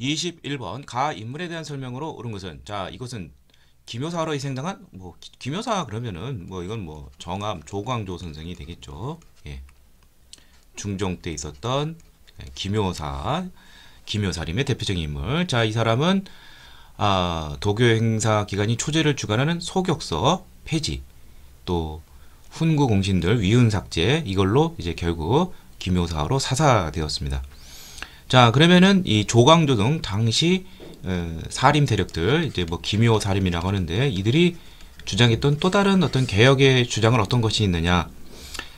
21번 가 인물에 대한 설명으로 옳은 것은 자 이것은 기묘사로 희생당한 뭐 기- 기묘사 그러면은 뭐 이건 뭐 정암 조광조 선생이 되겠죠. 예. 중종 때 있었던 예, 기묘사 기묘사림의 대표적인 인물. 자 이 사람은 아 도교 행사 기간이 초제를 주관하는 소격서 폐지 또 훈구 공신들 위훈 삭제 이걸로 이제 결국 기묘사로 사사되었습니다. 자 그러면은 이 조광조 등 당시 어, 사림 세력들 이제 뭐 기묘 사림이라고 하는데 이들이 주장했던 또 다른 어떤 개혁의 주장은 어떤 것이 있느냐?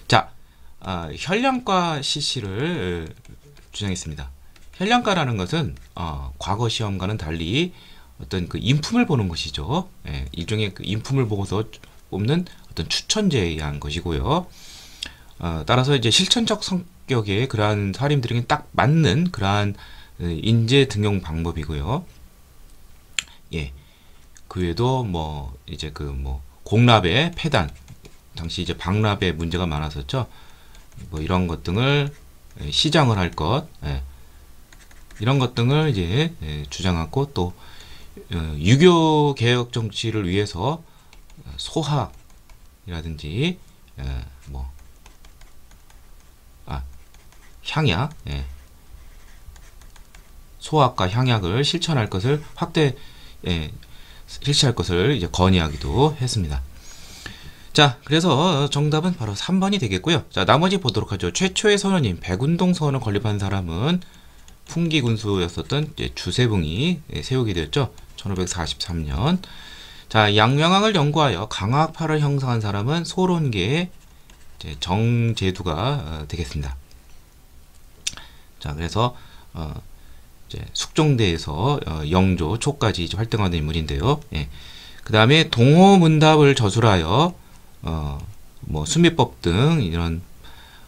자 아, 현량과 시시를 어, 주장했습니다. 현량가라는 것은 어, 과거 시험과는 달리 어떤 그 인품을 보는 것이죠. 예, 일종의 그 인품을 보고서 뽑는 어떤 추천제에 의한 것이고요. 어, 따라서 이제 실천적 성 격의 그러한 사림들에게 딱 맞는 그러한 어, 인재 등용 방법이고요. 예. 그 외에도 뭐 이제 그 뭐 공납의 폐단 당시 이제 박납에 문제가 많았었죠. 뭐 이런 것 등을 예, 시장을 할 것, 예. 이런 것 등을 이제 예, 주장하고 또 어, 유교 개혁 정치를 위해서 소학이라든지 예, 뭐 아, 향약, 예. 소학과 향약을 실천할 것을 확대 예, 실시할 것을 이제 건의하기도 했습니다. 자, 그래서 정답은 바로 3번이 되겠고요. 자, 나머지 보도록 하죠. 최초의 선원인 백운동 선언을 건립한 사람은 풍기 군수였었던 이제 주세붕이 예, 세우게 되었죠. 1543년. 자, 양명학을 연구하여 강화파를 형성한 사람은 소론계의 정제두가 어, 되겠습니다. 자, 그래서 어, 이제 숙종대에서 어, 영조 초까지 활동하는 인물인데요. 예. 그 다음에 동호문답을 저술하여 어, 뭐 수미법 등 이런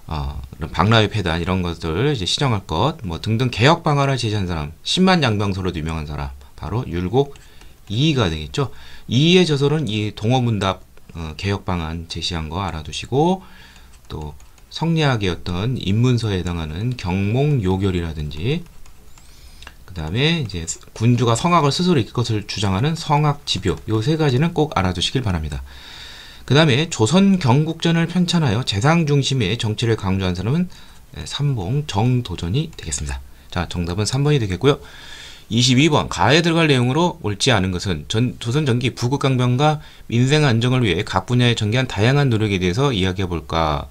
어, 이런 박라의 폐단 이런 것들 이제 시정할 것, 뭐 등등 개혁 방안을 제시한 사람, 10만 양병소로 유명한 사람, 바로 율곡 이이가 되겠죠. 이이의 저술은 이 동어문답 어, 개혁 방안 제시한 거 알아두시고 또 성리학의 어떤 입문서에 해당하는 경몽요결이라든지 그 다음에 이제 군주가 성악을 스스로 익힐 것을 주장하는 성악지묘 요세 가지는 꼭 알아두시길 바랍니다. 그 다음에 조선 경국전을 편찬하여 재상 중심의 정치를 강조한 사람은 예, 삼봉 정도전이 되겠습니다. 자, 정답은 3번이 되겠고요. 22번 가에 들어갈 내용으로 옳지 않은 것은 전, 조선 전기 부국 강변과 민생 안정을 위해 각 분야에 전개한 다양한 노력에 대해서 이야기해 볼까.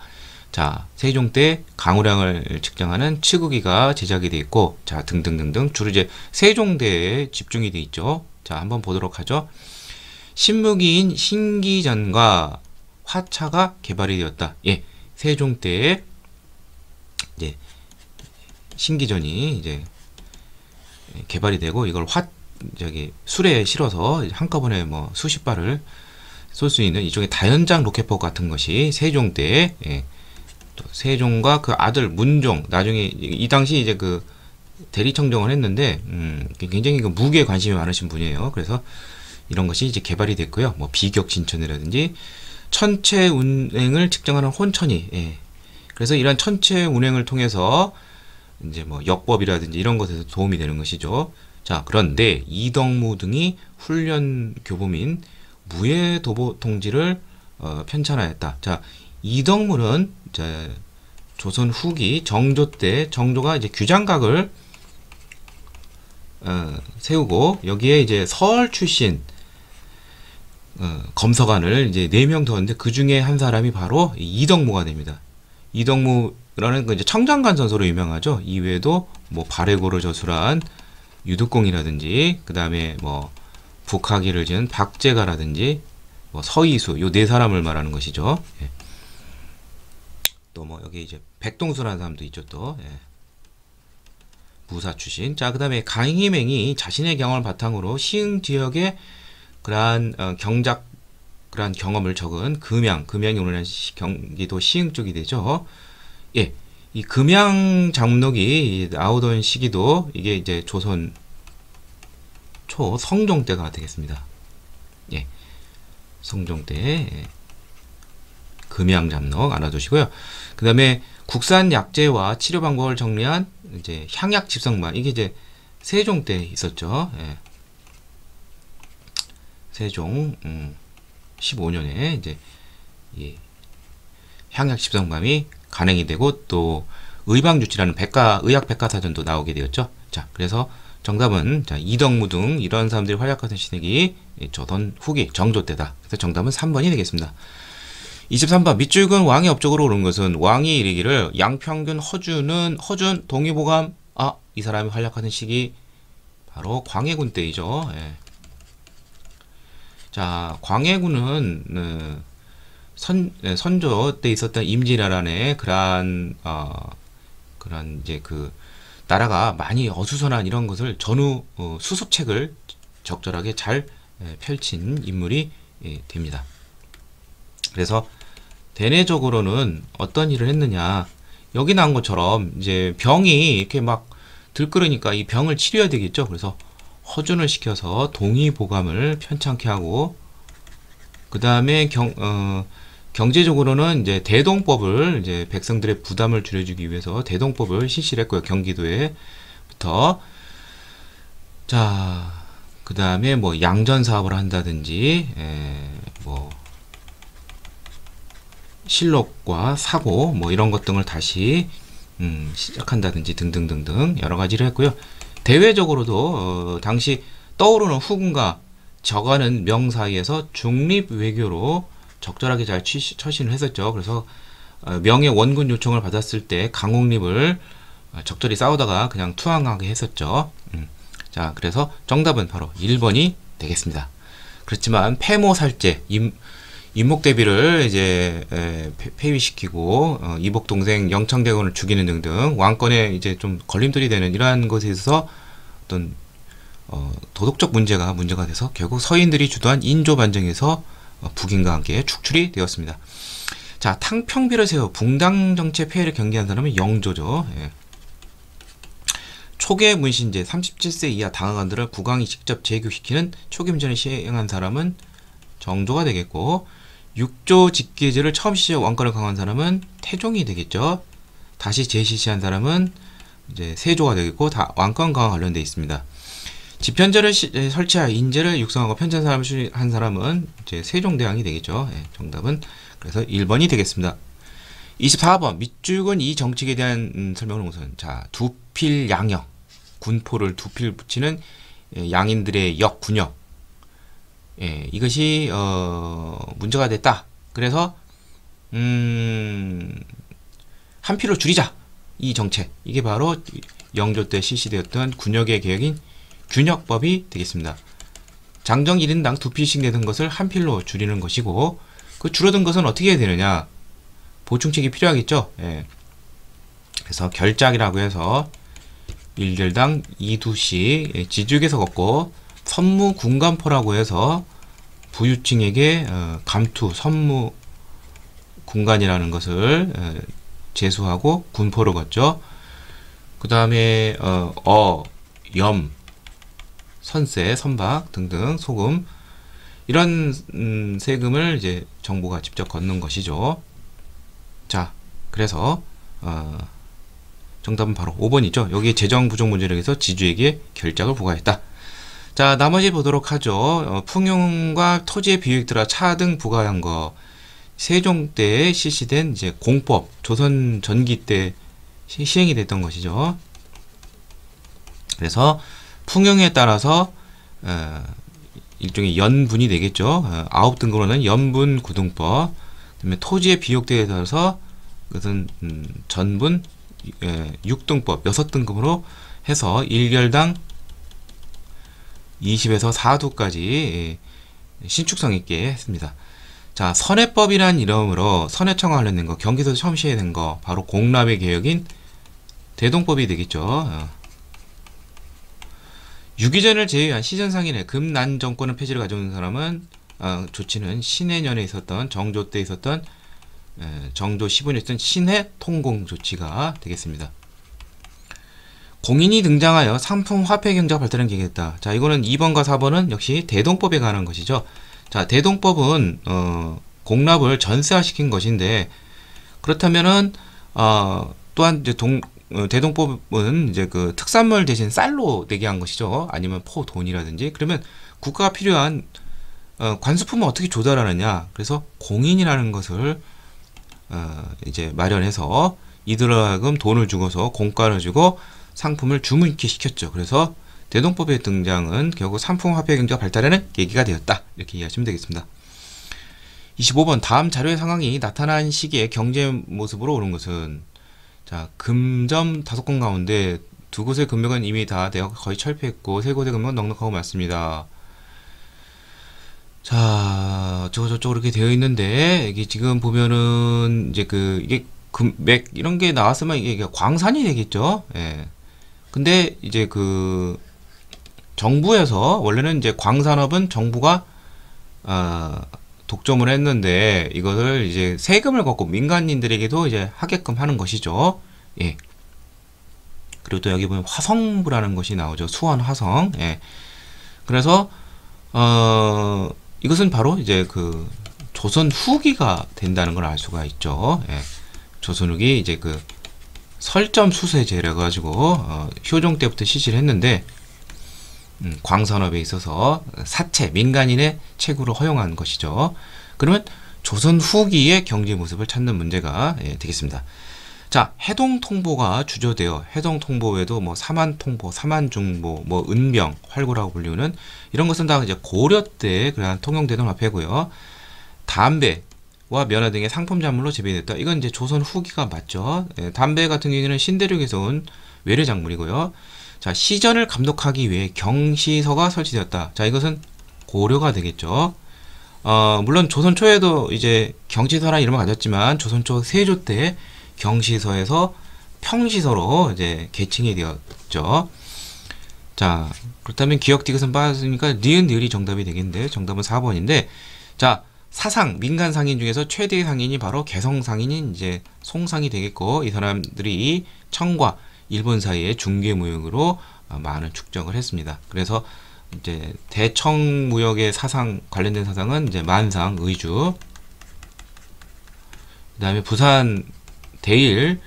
자, 세종 때 강우량을 측정하는 치국이가 제작이 돼 있고, 자, 등등등등 주로 이제 세종대에 집중이 돼 있죠. 자, 한번 보도록 하죠. 신무기인 신기전과 화차가 개발이 되었다. 예, 세종 때에 이제 신기전이 이제 개발이 되고 이걸 화 저기 술에 실어서 한꺼번에 뭐 수십 발을 쏠 수 있는 이쪽에 다연장 로켓포 같은 것이 세종 때 예, 또 세종과 그 아들 문종 나중에 이, 이 당시 이제 그 대리청정을 했는데 음, 굉장히 그 무기에 관심이 많으신 분이에요. 그래서 이런 것이 이제 개발이 됐고요. 뭐 비격 진천이라든지 천체 운행을 측정하는 혼천이 예. 그래서 이런 천체 운행을 통해서 이제 뭐 역법이라든지 이런 것에서 도움이 되는 것이죠. 자, 그런데 이덕무 등이 훈련 교범인 무예 도보 통지를 어, 편찬하였다. 자, 이덕무는 이제 조선 후기 정조 때 정조가 이제 규장각을 어, 세우고 여기에 이제 서울 출신 어, 검서관을 이제 네 명 더었는데 그 중에 한 사람이 바로 이덕무가 됩니다. 이덕무라는 그 이제 청장관 선수로 유명하죠. 이외에도 뭐 발해고를 저술한 유득공이라든지 그 다음에 뭐 북하기를 지은 박재가라든지 뭐 서이수 요 네 사람을 말하는 것이죠. 예. 또 뭐 여기 이제 백동수라는 사람도 있죠 또 예. 무사 출신. 자 그 다음에 강희맹이 자신의 경험을 바탕으로 시흥 지역의 그러한 어, 경작 그러한 경험을 적은 금양, 금양이 오늘날 시- 경기도 시흥 쪽이 되죠. 예, 이 금양 장록이 나오던 시기도 이게 이제 조선 초 성종 때가 되겠습니다. 예, 성종 때 예. 금양 잠록 알아두시고요. 그 다음에 국산 약재와 치료 방법을 정리한 이제 향약 집성만 이게 이제 세종 때 있었죠. 예. 세종 음, 15년에 이제 이 향약 십성감이 간행이 되고 또 의방주치라는 백과 의학 백과사전도 나오게 되었죠. 자, 그래서 정답은 자, 이덕무 등 이런 사람들이 활약하던 시대기 조선 후기 정조 때다. 그래서 정답은 3번이 되겠습니다. 23번 밑줄근 왕의 업적으로 오른 것은 왕이 이르기를 양평균 허준은 허준 동의보감 아 이 사람이 활약하는 시기 바로 광해군 때이죠. 예. 자 광해군은 어, 선 예, 선조 때 있었던 임진왜란의 그러한 어, 그런 이제 그 나라가 많이 어수선한 이런 것을 전후 어, 수습책을 적절하게 잘 예, 펼친 인물이 예, 됩니다. 그래서 대내적으로는 어떤 일을 했느냐 여기 나온 것처럼 이제 병이 이렇게 막 들끓으니까 이 병을 치료해야 되겠죠. 그래서 허준을 시켜서 동의보감을 편찮게 하고 그 다음에 경 어, 경제적으로는 이제 대동법을 이제 백성들의 부담을 줄여주기 위해서 대동법을 실시를 했고요. 경기도에부터 자, 그 다음에 뭐 양전 사업을 한다든지, 에, 뭐 실록과 사고 뭐 이런 것 등을 다시 음, 시작한다든지 등등등등 여러 가지를 했고요. 대외적으로도 어, 당시 떠오르는 후군과 저가는 명 사이에서 중립 외교로 적절하게 잘 취, 처신을 했었죠. 그래서 어, 명의 원군 요청을 받았을 때 강홍립을 어, 적절히 싸우다가 그냥 투항하게 했었죠. 음. 자, 그래서 정답은 바로 1번이 되겠습니다. 그렇지만 폐모살제, 임, 임목 대비를 이제 에, 폐위시키고 어, 이복 동생 영창대군을 죽이는 등등 왕권에 이제 좀 걸림돌이 되는 이러한 것에 있어서 어떤 어, 도덕적 문제가 문제가 돼서 결국 서인들이 주도한 인조 반정에서 어, 북인과 함께 축출이 되었습니다. 자 탕평비를 세워 붕당 정체 폐해를 경계한 사람은 영조죠. 예. 초계 문신제 37세 이하 당하관들을 국왕이 직접 제교시키는 초기문전을 시행한 사람은 정조가 되겠고 육조 직계제를 처음 시작 왕권을 강화한 사람은 태종이 되겠죠. 다시 재시시한 사람은 이제 세조가 되겠고 다 왕권 강화 관련돼 있습니다. 집현제를 시, 설치하여 인재를 육성하고 편찬 사람을 한 사람은 이제 세종대왕이 되겠죠. 예, 정답은 그래서 1번이 되겠습니다. 24번 밑줄근 이 정책에 대한 음, 설명을 우선 자 두필 양역 군포를 두필 붙이는 예, 양인들의 역 군역 예, 이것이 어, 문제가 됐다. 그래서 음, 한 피로 줄이자. 이 정책. 이게 바로 영조 때 실시되었던 군역의 개혁인 균역법이 되겠습니다. 장정 1인당 두 필씩 내던 것을 한 필로 줄이는 것이고 그 줄어든 것은 어떻게 해야 되느냐? 보충책이 필요하겠죠. 예. 그래서 결작이라고 해서 1결당 2두씩 예, 지주에서 걷고 선무 군간포라고 해서 부유층에게 어, 감투, 선무 군간이라는 것을 어, 제수하고 군포로 걷죠. 그 다음에 어, 어, 염, 선세, 선박 등등 소금 이런 음, 세금을 이제 정부가 직접 걷는 것이죠. 자, 그래서 어, 정답은 바로 5번이죠. 여기 재정 부족 문제를 해서 지주에게 결작을 부과했다. 자, 나머지 보도록 하죠. 어, 풍용과 토지의 비유익 들어 차등 부과한 거. 세종 때 실시된 이제 공법, 조선 전기 때 시, 시행이 됐던 것이죠. 그래서 풍용에 따라서 어, 일종의 연분이 되겠죠. 어, 아홉 등급으로는 연분 구등법, 그다음에 토지의 비용대에 따라서 그것은 음, 전분 예, 6등법 여섯 등급으로 해서 1결당 20에서 4두까지 예, 신축성 있게 했습니다. 자, 선해법이란 이름으로 선해청과 관련된 거, 경기도에서 처음 시행된 거, 바로 공납의 개혁인 대동법이 되겠죠. 어. 유기전을 제외한 시전상인의 금난 정권의 폐지를 가져온 사람은 어, 조치는 신해년에 있었던 정조 때 있었던 에, 정조 15년에 있었던 신해 통공 조치가 되겠습니다. 공인이 등장하여 상품 화폐 경제가 발달한 계기했다. 자, 이거는 2번과 4번은 역시 대동법에 관한 것이죠. 자, 대동법은 어, 공납을 전세화시킨 것인데 그렇다면은 어, 또한 이제 동 어, 대동법은 이제 그 특산물 대신 쌀로 내게 한 것이죠. 아니면 포 돈이라든지 그러면 국가가 필요한 어, 관수품을 어떻게 조달하느냐. 그래서 공인이라는 것을 어, 이제 마련해서 이들로 하여금 돈을 주고서 공가를 주고 상품을 주문케 시켰죠. 그래서 대동법의 등장은 결국 상품 화폐 경제가 발달하는 계기가 되었다. 이렇게 이해하시면 되겠습니다. 25번 다음 자료의 상황이 나타난 시기에 경제 모습으로 오른 것은 자 금점 다섯 건 가운데 두 곳의 금맥은 이미 다 내가 거의 철폐했고 세 곳의 금맥은 넉넉하고 많습니다. 자 저쪽 이렇게 되어 있는데 이게 지금 보면은 이제 그 이게 금맥 이런 게 나왔으면 이게 광산이 되겠죠. 예. 근데 이제 그 정부에서 원래는 이제 광산업은 정부가 어, 독점을 했는데 이것을 이제 세금을 걷고 민간인들에게도 이제 하게끔 하는 것이죠. 예. 그리고 또 여기 보면 화성부라는 것이 나오죠. 수원 화성. 예. 그래서 어 이것은 바로 이제 그 조선 후기가 된다는 걸 알 수가 있죠. 예. 조선 후기 이제 그 설점 수세제래 가지고 어, 효종 때부터 실시를 했는데 음, 광산업에 있어서 사채 민간인의 채굴을 허용한 것이죠. 그러면 조선 후기의 경제 모습을 찾는 문제가 예, 되겠습니다. 자, 해동 통보가 주조되어 해동 통보 외에도 뭐 사만 통보, 사만 중보, 뭐 은병, 활구라고 불리우는 이런 것은 다 이제 고려 때 그러한 통용되던 화폐고요. 담배 와 면화 등의 상품 작물로 재배됐다. 이건 이제 조선 후기가 맞죠. 예, 담배 같은 경우에는 신대륙에서 온 외래 작물이고요. 자, 시전을 감독하기 위해 경시서가 설치되었다. 자, 이것은 고려가 되겠죠. 어, 물론 조선 초에도 이제 경시서라 이름을 가졌지만 조선 초 세조 때 경시서에서 평시서로 이제 개칭이 되었죠. 자, 그렇다면 기억 디귿은 빠졌으니까 니은 니을이 정답이 되겠는데 정답은 4번인데 자, 사상 민간 상인 중에서 최대 상인이 바로 개성 상인인 이제 송상이 되겠고 이 사람들이 청과 일본 사이의 중개 무역으로 어, 많은 축적을 했습니다. 그래서 이제 대청 무역의 사상 관련된 사상은 이제 만상 의주 그다음에 부산 대일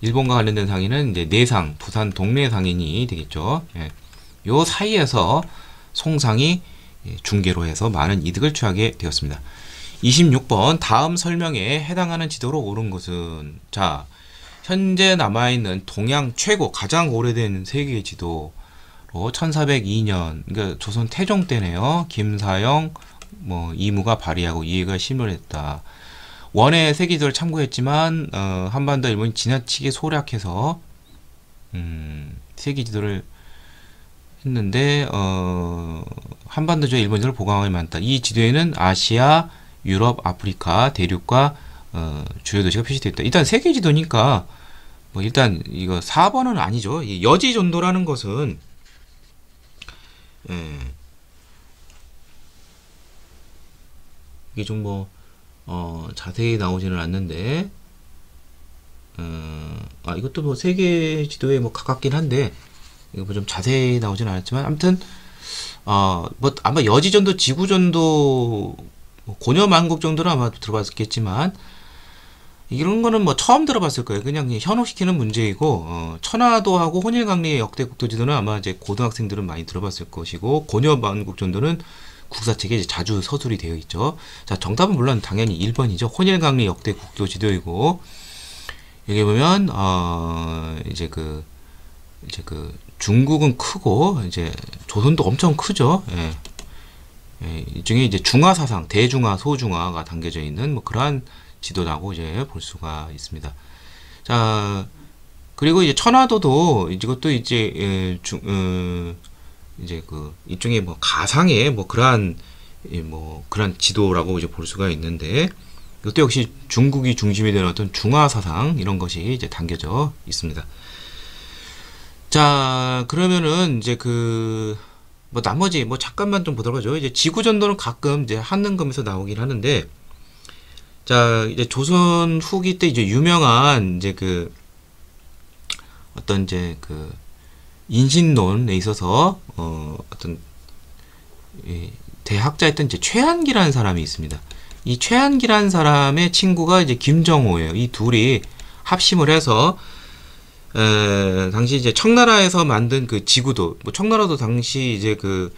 일본과 관련된 상인은 이제 내상 부산 동네 상인이 되겠죠. 예. 요 사이에서 송상이 예, 중개로 해서 많은 이득을 취하게 되었습니다. 26번 다음 설명에 해당하는 지도로 오른 것은 자 현재 남아있는 동양 최고 가장 오래된 세계 지도로 1402년 그러니까 조선 태종 때네요. 김사영 뭐 이무가 발의하고 이해가 심을했다. 원의 세계지도를 참고했지만 어, 한반도 일본이 지나치게 소략해서 음, 세계지도를 했는데 어, 한반도조 일본지도를 보강하기 많다. 이 지도에는 아시아, 유럽, 아프리카 대륙과 어, 주요 도시가 표시되어 있다. 일단 세계 지도니까 뭐 일단 이거 4번은 아니죠. 여지 전도라는 것은 예. 이게 좀뭐 어, 자세히 나오지는 않는데 어, 아 이것도 뭐 세계 지도에 뭐 가깝긴 한데 이거 뭐 좀 자세히 나오지는 않았지만 아무튼 어, 뭐 아마 여지전도 지구전도 뭐 고려 만국 정도는 아마 들어봤겠지만 이런 거는 뭐 처음 들어봤을 거예요. 그냥 현혹시키는 문제이고 어, 천화도하고 혼일강리 역대 국도지도는 아마 이제 고등학생들은 많이 들어봤을 것이고 고려 만국 정도는 국사책에 이제 자주 서술이 되어 있죠. 자 정답은 물론 당연히 1번이죠. 혼일강리 역대 국도지도이고 여기 보면 어, 이제 그 이제 그 중국은 크고 이제 조선도 엄청 크죠. 예. 예, 이 중에 이제 중화 사상, 대중화, 소중화가 담겨져 있는 뭐 그러한 지도라고 이제 볼 수가 있습니다. 자, 그리고 이제 천화도도 이것도 이제 예, 중, 어, 이제 그 일종의 뭐 가상의 뭐 그러한 예, 뭐 그런 지도라고 이제 볼 수가 있는데 이것도 역시 중국이 중심이 되는 어떤 중화 사상 이런 것이 이제 담겨져 있습니다. 자, 그러면은 이제 그, 뭐 나머지 뭐 잠깐만 좀 보도록 하죠. 이제 지구 전도는 가끔 이제 한능검에서 나오긴 하는데, 자, 이제 조선 후기 때 이제 유명한 이제 그 어떤 이제 그 인신론에 있어서 어 어떤 이 대학자였던 이제 최한기라는 사람이 있습니다. 이 최한기라는 사람의 친구가 이제 김정호예요. 이 둘이 합심을 해서 에, 당시 이제 청나라에서 만든 그 지구도 뭐 청나라도 당시 이제 그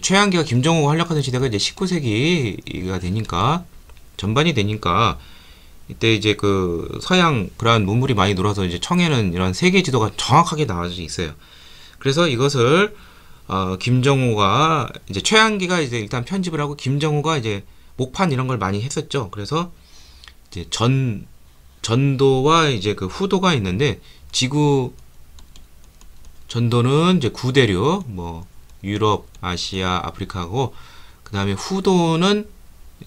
최양기가 김정호가 활약하던 시대가 이제 19세기가 되니까 전반이 되니까 이때 이제 그 서양 그러한 문물이 많이 놀아서 이제 청에는 이런 세계 지도가 정확하게 나와져 있어요. 그래서 이것을 어, 김정호가 이제 최양기가 이제 일단 편집을 하고 김정호가 이제 목판 이런 걸 많이 했었죠. 그래서 이제 전 전도와 이제 그 후도가 있는데 지구 전도는 이제 구대륙 뭐 유럽, 아시아, 아프리카고 그 다음에 후도는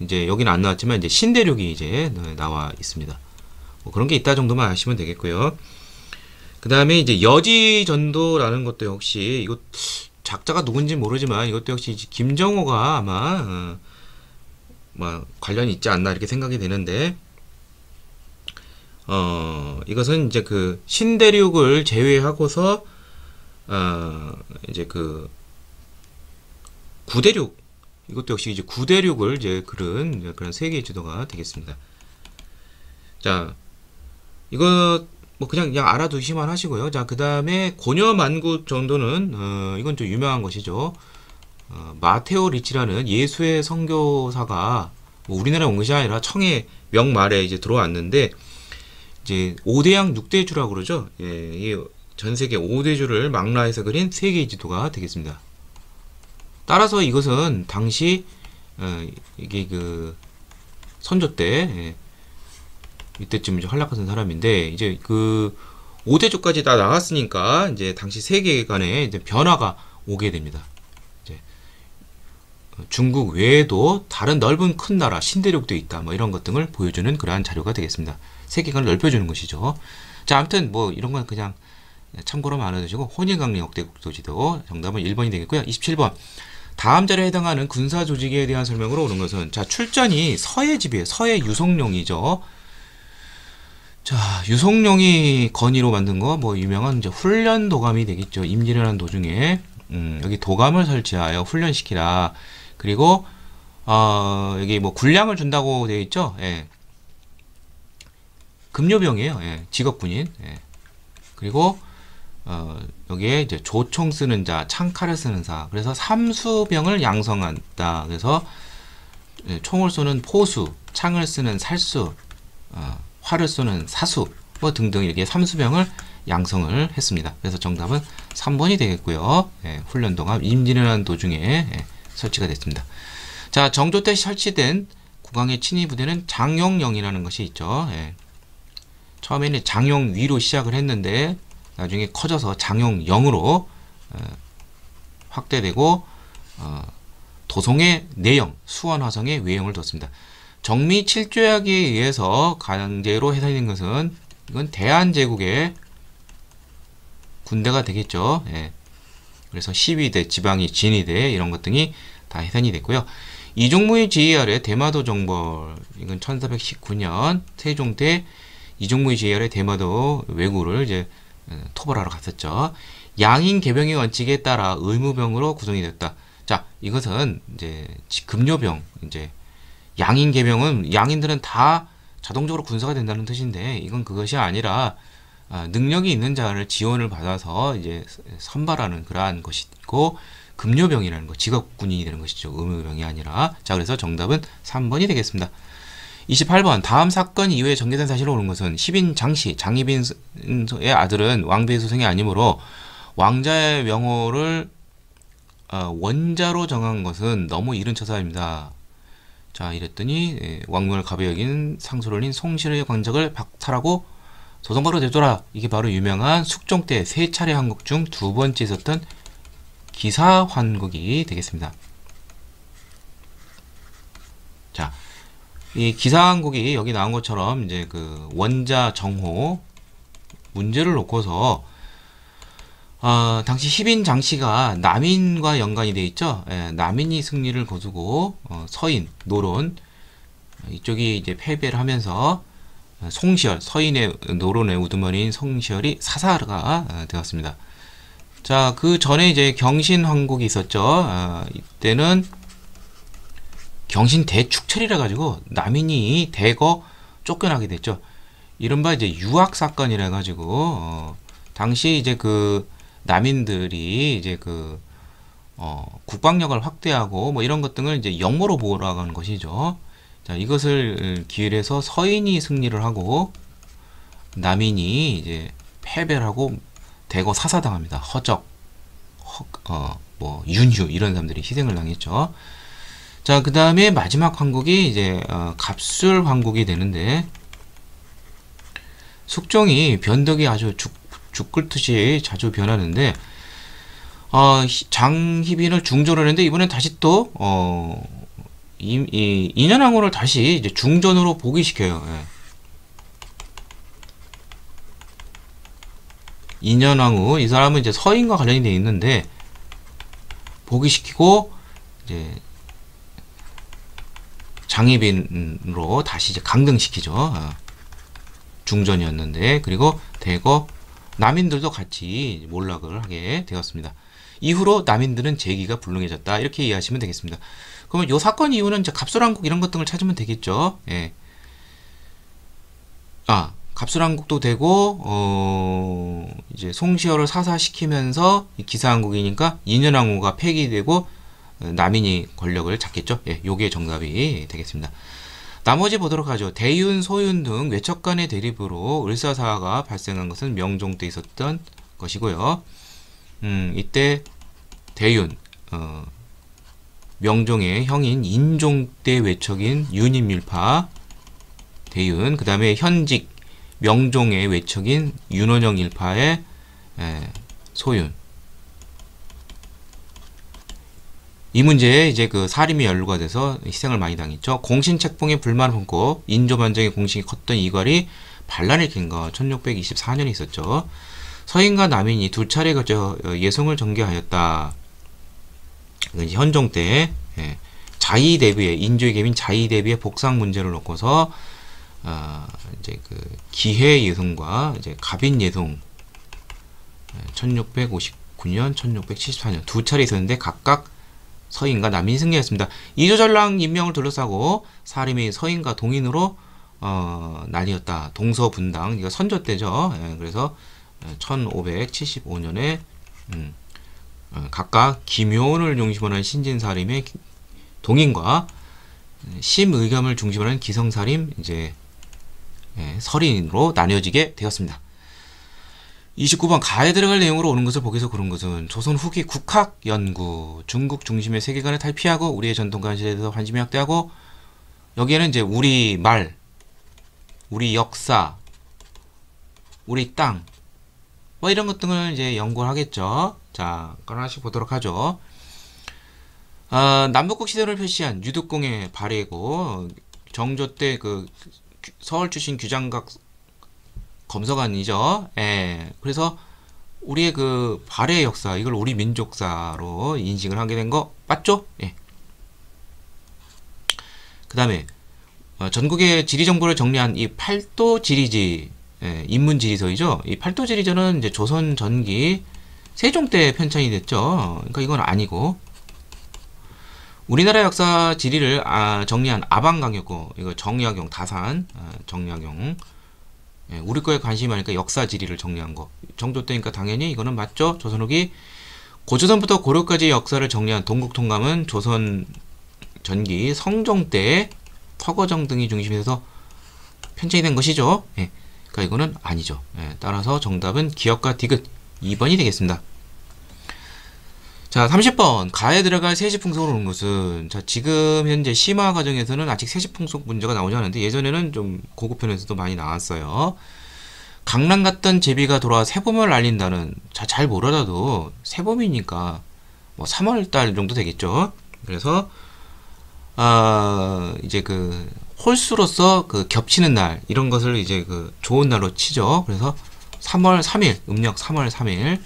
이제 여기는 안 나왔지만 이제 신대륙이 이제 나와 있습니다. 뭐 그런 게 있다 정도만 아시면 되겠고요. 그 다음에 이제 여지 전도라는 것도 역시 이거 작자가 누군지 모르지만 이것도 역시 김정호가 아마 어, 뭐 관련이 있지 않나 이렇게 생각이 되는데 어 이것은 이제 그 신대륙을 제외하고서 어 이제 그 구대륙 이것도 역시 이제 구대륙을 이제 그런 그런 세계 지도가 되겠습니다. 자, 이거 뭐 그냥 그냥 알아두시만 하시고요. 자, 그 다음에 고려 만국 정도는 어, 이건 좀 유명한 것이죠. 어, 마테오 리치라는 예수의 선교사가 뭐 우리나라에 온 것이 아니라 청해 명말에 이제 들어왔는데 이제 5대양 6대주라고 그러죠. 예, 전 세계 5대주를 망라해서 그린 세계 지도가 되겠습니다. 따라서 이것은 당시 어, 이게 그 선조 때 예, 이때쯤 이제 활락하던 사람인데 이제 그 5대조까지 다 나왔으니까 이제 당시 세계관에 이제 변화가 오게 됩니다. 중국 외에도 다른 넓은 큰 나라 신대륙도 있다. 뭐 이런 것 등을 보여주는 그러한 자료가 되겠습니다. 세계관을 넓혀주는 것이죠. 자, 아무튼 뭐 이런 건 그냥 참고로만 알아두시고 혼일강림 역대국도지도 정답은 1번이 되겠고요. 27번 다음 자리에 해당하는 군사 조직에 대한 설명으로 오는 것은 자 출전이 서해 집이에요. 서해 유성룡이죠. 자 유성룡이 건의로 만든 거 뭐 유명한 이제 훈련 도감이 되겠죠. 임진왜란 도중에 음, 여기 도감을 설치하여 훈련시키라. 그리고 어, 여기 뭐 군량을 준다고 되어 있죠. 예. 급료병이에요. 예. 직업군인. 예. 그리고 어, 여기에 이제 조총 쓰는 자, 창칼을 쓰는 사. 그래서 삼수병을 양성한다. 그래서 예, 총을 쏘는 포수, 창을 쓰는 살수, 어, 활을 쏘는 사수, 뭐 등등 이렇게 삼수병을 양성을 했습니다. 그래서 정답은 3번이 되겠고요. 예, 훈련 동안 임진왜란 도중에 예, 설치가 됐습니다. 자, 정조 때 설치된 국왕의 친위 부대는 장용령이라는 것이 있죠. 예. 처음에는 장용 위로 시작을 했는데 나중에 커져서 장용영으로 어, 확대되고 어, 도성의 내영, 수원화성의 외형을 뒀습니다. 정미 7조약에 의해서 강제로 해산된 것은 이건 대한제국의 군대가 되겠죠. 예. 그래서 12대, 지방이 진위대 이런 것 등이 다 해산이 됐고요. 이종무의 지휘 아래 대마도 정벌 이건 1419년 세종 때 이종무의 지휘 아래 대마도 왜구를 이제 토벌하러 갔었죠. 양인 개병의 원칙에 따라 의무병으로 구성이 됐다. 자, 이것은 이제 급료병 이제 양인 개병은 양인들은 다 자동적으로 군사가 된다는 뜻인데 이건 그것이 아니라 아, 능력이 있는 자를 지원을 받아서 이제 선발하는 그러한 것이고 급료병이라는 거 직업 군인이 되는 것이죠. 의무병이 아니라 자 그래서 정답은 3번이 되겠습니다. 28번 다음 사건 이후에 전개된 사실로 오는 것은 10인 장씨 장희빈의 아들은 왕비의 소생이 아니므로 왕자의 명호를 어, 원자로 정한 것은 너무 이른 처사입니다. 자 이랬더니 예, 왕명을 가벼 여긴 상소를 올린 송실의 관적을 박탈하고 조선바로 되돌아 이게 바로 유명한 숙종 때 세 차례 한국 중 두 번째 있었던 기사 환국이 되겠습니다. 자, 이 기사항국이 여기 나온 것처럼 이제 그 원자 정호 문제를 놓고서 어, 당시 희빈 장씨가 남인과 연관이 돼 있죠. 예, 남인이 승리를 거두고 어, 서인, 노론 이쪽이 이제 패배를 하면서 송시열, 서인의 노론의 우두머리인 송시열이 사사가 어, 되었습니다. 자, 그 전에 이제 경신 황국이 있었죠. 어, 이때는 경신 대축철이라 가지고 남인이 대거 쫓겨나게 됐죠. 이른바 이제 유학 사건이라 가지고 어, 당시 이제 그 남인들이 이제 그 어, 국방력을 확대하고 뭐 이런 것 등을 이제 역모로 보라는 것이죠. 자, 이것을 기회로 해서 서인이 승리를 하고 남인이 이제 패배를 하고 대거 사사당합니다. 허적, 허, 어, 뭐 윤휴 이런 사람들이 희생을 당했죠. 자, 그 다음에 마지막 황국이 이제 어, 갑술 황국이 되는데 숙종이 변덕이 아주 죽, 죽글듯이 자주 변하는데 어, 장희빈을 중조를 했는데 이번엔 다시 또 어, 이, 이 인현왕후를 다시 이제 중전으로 복위시켜요. 예. 인현왕후 이 사람은 이제 서인과 관련이 돼 있는데 복위시키고 이제 장희빈으로 다시 이제 강등시키죠. 어. 중전이었는데 그리고 대거 남인들도 같이 몰락을 하게 되었습니다. 이후로 남인들은 재기가 불능해졌다 이렇게 이해하시면 되겠습니다. 그러면 요 사건 이후는 이제 갑술왕국 이런 것 등을 찾으면 되겠죠. 예. 아 갑술왕국도 되고 어 이제 송시열을 사사시키면서 기사왕국이니까 인현왕후가 폐기되고 어, 남인이 권력을 잡겠죠. 예, 요게 정답이 되겠습니다. 나머지 보도록 하죠. 대윤, 소윤 등 외척 간의 대립으로 을사사가 발생한 것은 명종 때 있었던 것이고요. 음, 이때 대윤, 어, 명종의 형인 인종 때 외척인 윤인밀파 대윤, 그 다음에 현직 명종의 외척인 윤원영 일파의 에, 소윤. 이 문제에 이제 그 사림이 연루가 돼서 희생을 많이 당했죠. 공신 책봉에 불만을 품고 인조 반정의 공신이 컸던 이괄이 반란을 깬거 1624년에 있었죠. 서인과 남인이 두 차례 거쳐 예송을 전개하였다. 현종 때 예, 자의 대비에 인조의 개민 자의 대비에 복상 문제를 놓고서 어, 이제 그 기해 예송과 이제 갑인 예송 1659년, 1674년 두 차례 있었는데 각각 서인과 남인 승리했습니다. 이조전랑 임명을 둘러싸고 사림이 서인과 동인으로 어, 나뉘었다. 동서분당 이거 선조 때죠. 예, 그래서 1575년에 음, 어, 각각 김효원을 중심으로 한 신진사림의 동인과 심의겸을 중심으로 한 기성사림 이제 예, 설인으로 나뉘어지게 되었습니다. 29번 가에 들어갈 내용으로 오는 것을 보기서 그런 것은 조선 후기 국학 연구 중국 중심의 세계관을 탈피하고 우리의 전통과 시대에 대해서 관심이 확대하고 여기에는 이제 우리 말, 우리 역사, 우리 땅, 뭐 이런 것 등을 이제 연구를 하겠죠. 자, 하나씩 보도록 하죠. 어, 남북국 시대를 표시한 유득공의 발해고 정조 때 그 서울 출신 규장각 검서관이죠. 예. 그래서 우리의 그 발해의 역사, 이걸 우리 민족사로 인식을 하게 된 거 맞죠? 예. 그 다음에 어, 전국의 지리 정보를 정리한 이 팔도 지리지 예, 인문 지리서이죠. 이 팔도 지리서는 이제 조선 전기 세종 때 편찬이 됐죠. 그러니까 이건 아니고 우리나라 역사 지리를 아, 정리한 아방강역고 이거 정약용 다산 아, 정약용 예, 우리 거에 관심이 많으니까 역사 지리를 정리한 거. 정조 때니까 당연히 이거는 맞죠. 조선 후기 고조선부터 고려까지 역사를 정리한 동국통감은 조선 전기 성종 때 서거정 등이 중심에서 편찬이 된 것이죠. 예, 그러니까 이거는 아니죠. 예, 따라서 정답은 기억과 디귿 2번이 되겠습니다. 자, 30번. 가에 들어갈 세시풍속으로 오는 것은, 자, 지금 현재 심화 과정에서는 아직 세시풍속 문제가 나오지 않는데, 예전에는 좀 고급편에서도 많이 나왔어요. 강남 갔던 제비가 돌아와 새봄을 알린다는, 자, 잘 모르라도 새봄이니까, 뭐, 3월 달 정도 되겠죠. 그래서, 아, 이제 그, 홀수로서 그 겹치는 날, 이런 것을 이제 그 좋은 날로 치죠. 그래서 3월 3일, 음력 3월 3일,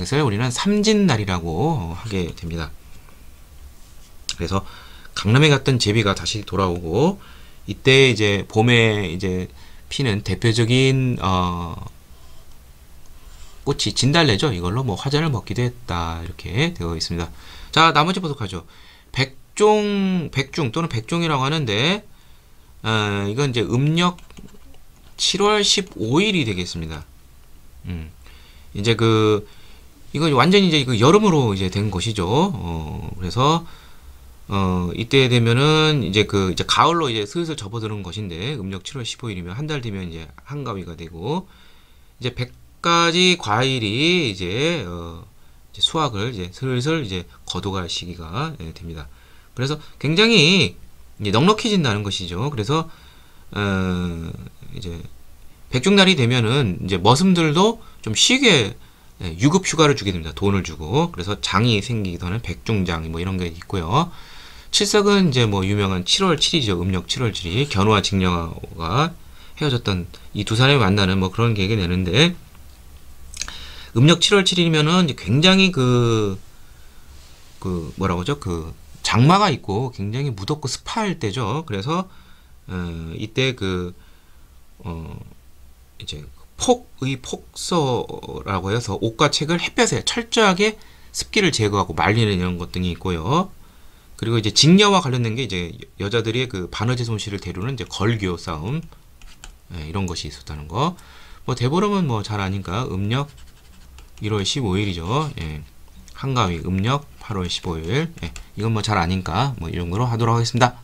이것을 우리는 삼진날이라고 하게 됩니다. 그래서 강남에 갔던 제비가 다시 돌아오고 이때 이제 봄에 이제 피는 대표적인 어 꽃이 진달래죠. 이걸로 뭐 화자를 먹기도 했다 이렇게 되어 있습니다. 자 나머지 보도록 하죠. 백종 백중 또는 백종이라고 하는데 어, 이건 이제 음력 7월 15일이 되겠습니다. 음. 이제 그 이거 완전히 이제 그 여름으로 이제 된 것이죠. 어, 그래서 어, 이때 되면은 이제 그 이제 가을로 이제 슬슬 접어드는 것인데 음력 7월 15일이면 한 달 뒤면 이제 한가위가 되고 이제 100가지 과일이 이제 어, 이제 수확을 이제 슬슬 이제 거둬갈 시기가 예, 됩니다. 그래서 굉장히 이제 넉넉해진다는 것이죠. 그래서 어, 이제 백중날이 되면은 이제 머슴들도 좀 쉬게 예, 유급 휴가를 주게 됩니다. 돈을 주고 그래서 장이 생기기도 하는 백중장 뭐 이런 게 있고요. 칠석은 이제 뭐 유명한 7월 7일이죠. 음력 7월 7일 견우와 직녀가 헤어졌던 이 두 사람이 만나는 뭐 그런 계획이 되는데 음력 7월 7일이면은 이제 굉장히 그, 그, 뭐라고 하죠? 그, 장마가 있고 굉장히 무덥고 습할 때죠. 그래서, 어, 이때 그, 어, 이제 폭의 폭서라고 해서 옷과 책을 햇볕에 철저하게 습기를 제거하고 말리는 이런 것 등이 있고요. 그리고 이제 직녀와 관련된 게 이제 여자들이 그 바느질 솜씨를 대루는 이제 걸교 싸움 예, 이런 것이 있었다는 거. 뭐 대보름은 뭐 잘 아니까 음력 1월 15일이죠. 예. 한가위 음력 8월 15일. 예. 이건 뭐 잘 아니까 뭐 이런 거로 하도록 하겠습니다.